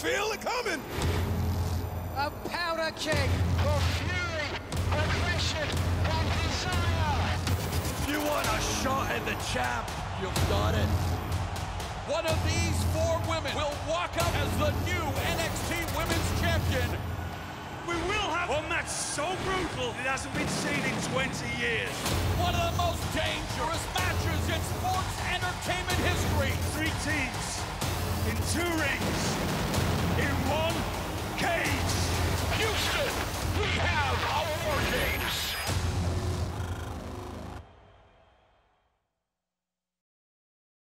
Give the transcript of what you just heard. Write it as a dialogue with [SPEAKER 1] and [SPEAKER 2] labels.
[SPEAKER 1] Feel it coming!
[SPEAKER 2] A powder keg!
[SPEAKER 3] of fury, aggression, and desire!
[SPEAKER 1] You want a shot at the champ? You've got it.
[SPEAKER 4] One of these four women will walk up as the new NXT Women's Champion.
[SPEAKER 5] We will have one match so brutal it hasn't been seen in 20 years.
[SPEAKER 4] One of the most dangerous matches in sports entertainment history.
[SPEAKER 5] Three teams in two rings